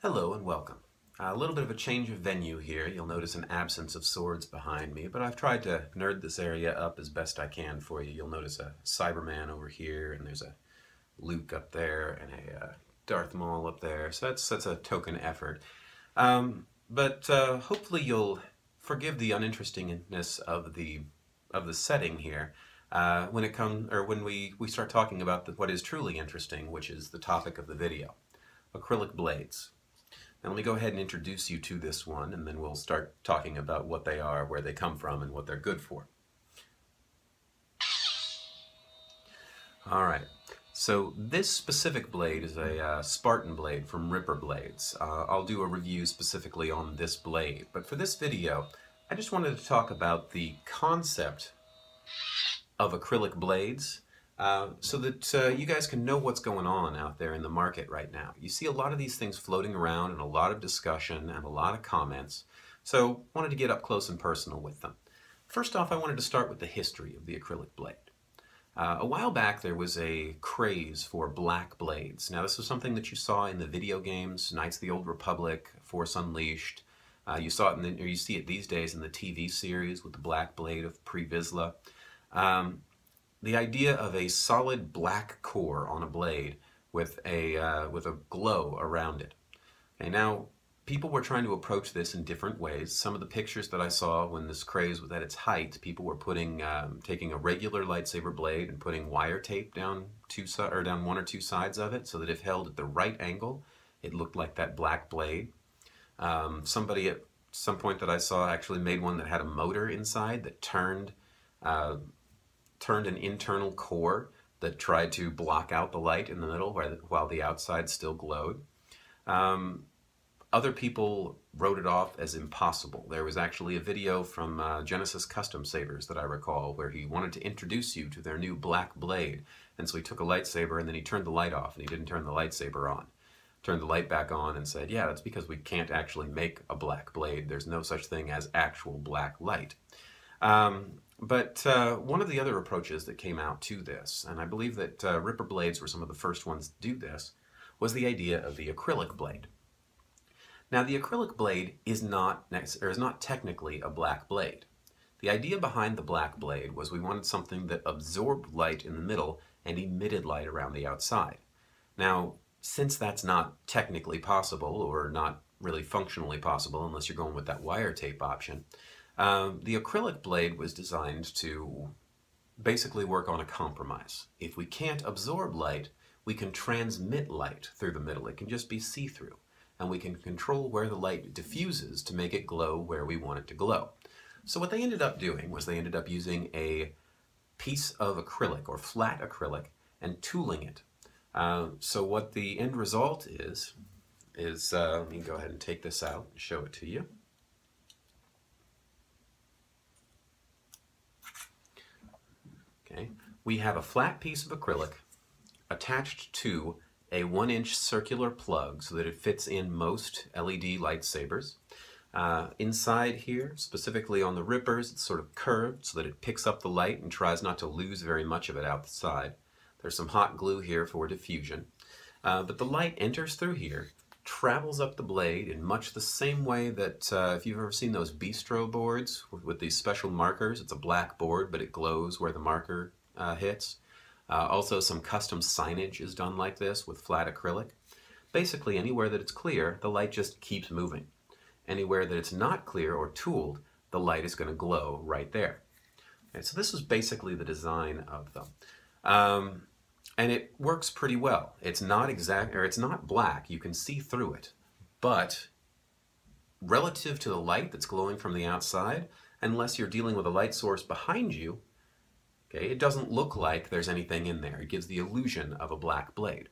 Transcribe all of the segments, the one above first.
Hello and welcome. A little bit of a change of venue here. You'll notice an absence of swords behind me, but I've tried to nerd this area up as best I can for you. You'll notice a Cyberman over here, and there's a Luke up there, and a uh, Darth Maul up there, so that's, that's a token effort. Um, but uh, hopefully you'll forgive the uninterestingness of the, of the setting here uh, when it comes, or when we, we start talking about the, what is truly interesting, which is the topic of the video, acrylic blades. Now let me go ahead and introduce you to this one and then we'll start talking about what they are, where they come from, and what they're good for. Alright, so this specific blade is a uh, Spartan blade from Ripper Blades. Uh, I'll do a review specifically on this blade, but for this video I just wanted to talk about the concept of acrylic blades uh, so that uh, you guys can know what's going on out there in the market right now. You see a lot of these things floating around and a lot of discussion and a lot of comments, so wanted to get up close and personal with them. First off, I wanted to start with the history of the acrylic blade. Uh, a while back there was a craze for black blades. Now this was something that you saw in the video games, Knights of the Old Republic, Force Unleashed. Uh, you saw it, in the, or you see it these days in the TV series with the black blade of Pre Vizsla. Um, the idea of a solid black core on a blade with a, uh, with a glow around it. Okay, now, people were trying to approach this in different ways. Some of the pictures that I saw when this craze was at its height, people were putting, um, taking a regular lightsaber blade and putting wire tape down two or down one or two sides of it so that if held at the right angle, it looked like that black blade. Um, somebody at some point that I saw actually made one that had a motor inside that turned uh, turned an internal core that tried to block out the light in the middle while the outside still glowed. Um, other people wrote it off as impossible. There was actually a video from uh, Genesis Custom Sabers that I recall where he wanted to introduce you to their new black blade. And so he took a lightsaber and then he turned the light off and he didn't turn the lightsaber on. Turned the light back on and said, yeah, that's because we can't actually make a black blade. There's no such thing as actual black light. Um, but uh, one of the other approaches that came out to this, and I believe that uh, Ripper blades were some of the first ones to do this, was the idea of the acrylic blade. Now the acrylic blade is not, or is not technically a black blade. The idea behind the black blade was we wanted something that absorbed light in the middle and emitted light around the outside. Now, since that's not technically possible, or not really functionally possible unless you're going with that wire tape option, um, the acrylic blade was designed to basically work on a compromise. If we can't absorb light, we can transmit light through the middle. It can just be see-through. And we can control where the light diffuses to make it glow where we want it to glow. So what they ended up doing was they ended up using a piece of acrylic or flat acrylic and tooling it. Uh, so what the end result is, is, uh, let me go ahead and take this out and show it to you. Okay, we have a flat piece of acrylic attached to a one inch circular plug so that it fits in most LED lightsabers. Uh, inside here, specifically on the rippers, it's sort of curved so that it picks up the light and tries not to lose very much of it outside. There's some hot glue here for diffusion. Uh, but the light enters through here, travels up the blade in much the same way that uh, if you've ever seen those bistro boards with, with, these special markers, it's a black board but it glows where the marker uh, hits. Uh, also some custom signage is done like this with flat acrylic. Basically anywhere that it's clear, the light just keeps moving. Anywhere that it's not clear or tooled, the light is going to glow right there. Okay, so this is basically the design of them. Um, and it works pretty well. It's not exact, or it's not black. You can see through it, but relative to the light that's glowing from the outside, unless you're dealing with a light source behind you, okay, it doesn't look like there's anything in there. It gives the illusion of a black blade.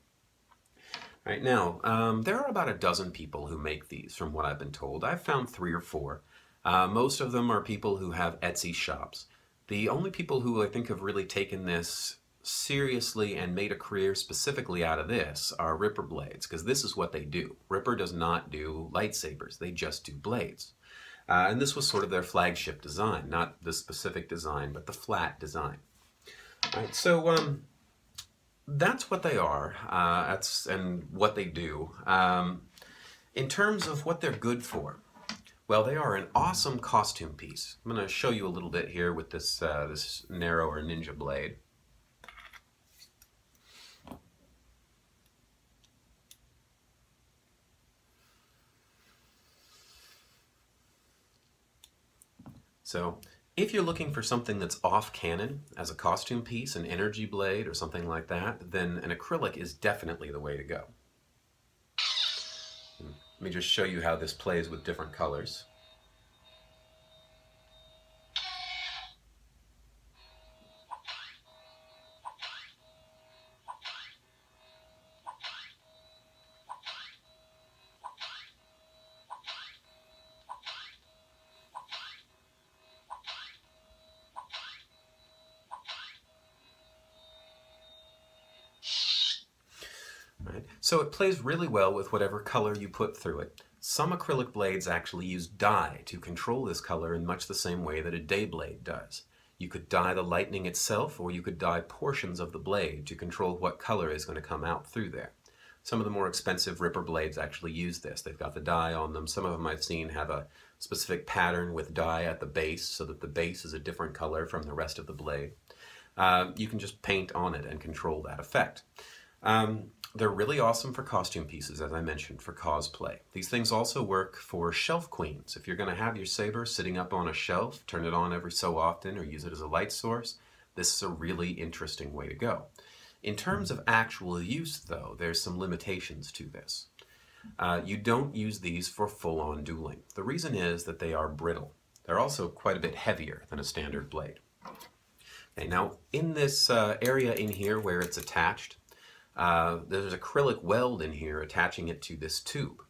Right now, um, there are about a dozen people who make these, from what I've been told. I've found three or four. Uh, most of them are people who have Etsy shops. The only people who I think have really taken this seriously and made a career specifically out of this are Ripper blades, because this is what they do. Ripper does not do lightsabers, they just do blades. Uh, and this was sort of their flagship design, not the specific design, but the flat design. All right, so um, that's what they are, uh, that's and what they do. Um, In terms of what they're good for, well, they are an awesome costume piece. I'm going to show you a little bit here with this, uh, this narrower ninja blade. So if you're looking for something that's off canon as a costume piece, an energy blade or something like that, then an acrylic is definitely the way to go. Let me just show you how this plays with different colors. So it plays really well with whatever color you put through it. Some acrylic blades actually use dye to control this color in much the same way that a day blade does. You could dye the lightning itself or you could dye portions of the blade to control what color is going to come out through there. Some of the more expensive ripper blades actually use this. They've got the dye on them. Some of them I've seen have a specific pattern with dye at the base so that the base is a different color from the rest of the blade. Uh, you can just paint on it and control that effect. Um, they're really awesome for costume pieces, as I mentioned, for cosplay. These things also work for shelf queens. If you're going to have your saber sitting up on a shelf, turn it on every so often or use it as a light source, this is a really interesting way to go. In terms of actual use, though, there's some limitations to this. Uh, you don't use these for full-on dueling. The reason is that they are brittle. They're also quite a bit heavier than a standard blade. Okay, now in this uh, area in here where it's attached, uh, there's acrylic weld in here attaching it to this tube.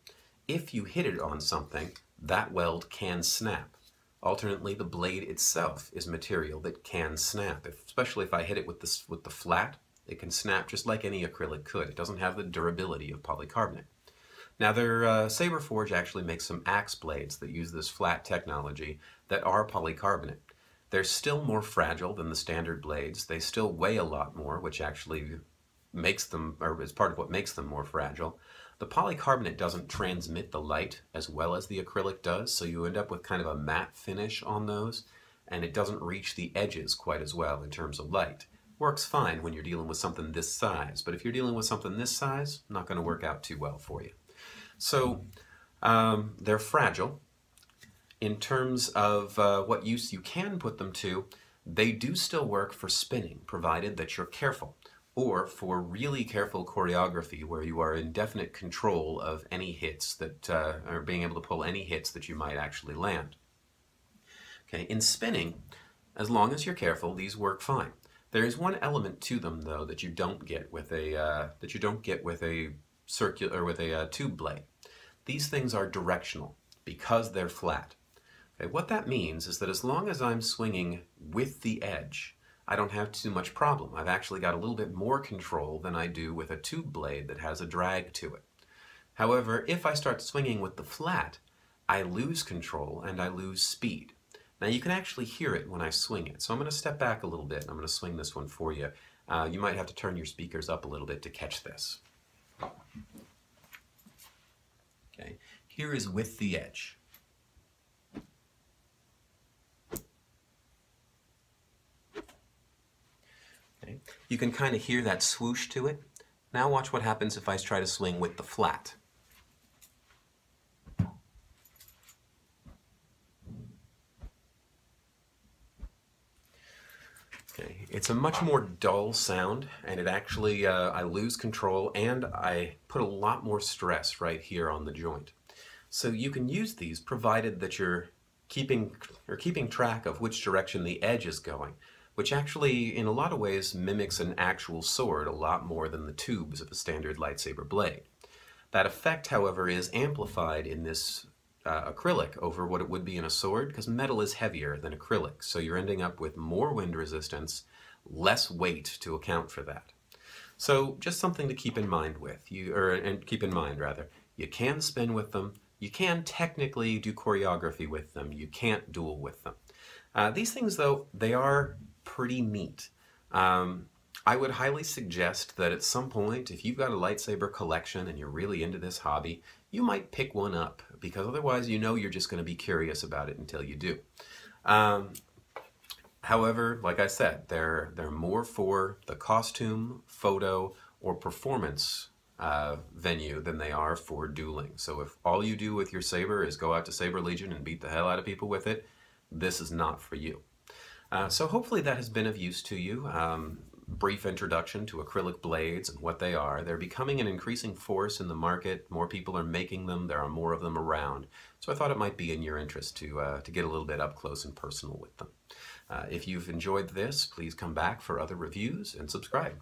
If you hit it on something, that weld can snap. Alternately, the blade itself is material that can snap, if, especially if I hit it with, this, with the flat, it can snap just like any acrylic could. It doesn't have the durability of polycarbonate. Now, their uh, Saber Forge actually makes some axe blades that use this flat technology that are polycarbonate. They're still more fragile than the standard blades. They still weigh a lot more, which actually makes them, or is part of what makes them more fragile. The polycarbonate doesn't transmit the light as well as the acrylic does, so you end up with kind of a matte finish on those, and it doesn't reach the edges quite as well in terms of light. Works fine when you're dealing with something this size, but if you're dealing with something this size, not going to work out too well for you. So um, they're fragile. In terms of uh, what use you can put them to, they do still work for spinning, provided that you're careful or for really careful choreography where you are in definite control of any hits that, uh, or being able to pull any hits that you might actually land. Okay, in spinning, as long as you're careful, these work fine. There is one element to them though that you don't get with a uh, that you don't get with a circular or with a uh, tube blade. These things are directional because they're flat. Okay, what that means is that as long as I'm swinging with the edge, I don't have too much problem. I've actually got a little bit more control than I do with a tube blade that has a drag to it. However, if I start swinging with the flat, I lose control and I lose speed. Now you can actually hear it when I swing it. So I'm going to step back a little bit and I'm going to swing this one for you. Uh, you might have to turn your speakers up a little bit to catch this. Okay, here is with the edge. Okay. You can kind of hear that swoosh to it. Now watch what happens if I try to swing with the flat. Okay, it's a much more dull sound and it actually, uh, I lose control and I put a lot more stress right here on the joint. So you can use these provided that you're keeping, or keeping track of which direction the edge is going which actually, in a lot of ways, mimics an actual sword a lot more than the tubes of a standard lightsaber blade. That effect, however, is amplified in this uh, acrylic over what it would be in a sword, because metal is heavier than acrylic, so you're ending up with more wind resistance, less weight to account for that. So just something to keep in mind with, you or and keep in mind rather. You can spin with them, you can technically do choreography with them, you can't duel with them. Uh, these things though, they are pretty neat. Um, I would highly suggest that at some point, if you've got a lightsaber collection and you're really into this hobby, you might pick one up because otherwise you know you're just going to be curious about it until you do. Um, however, like I said, they're, they're more for the costume, photo, or performance uh, venue than they are for dueling. So if all you do with your saber is go out to Saber Legion and beat the hell out of people with it, this is not for you. Uh, so hopefully that has been of use to you. Um, brief introduction to acrylic blades and what they are. They're becoming an increasing force in the market. More people are making them. There are more of them around. So I thought it might be in your interest to, uh, to get a little bit up close and personal with them. Uh, if you've enjoyed this, please come back for other reviews and subscribe.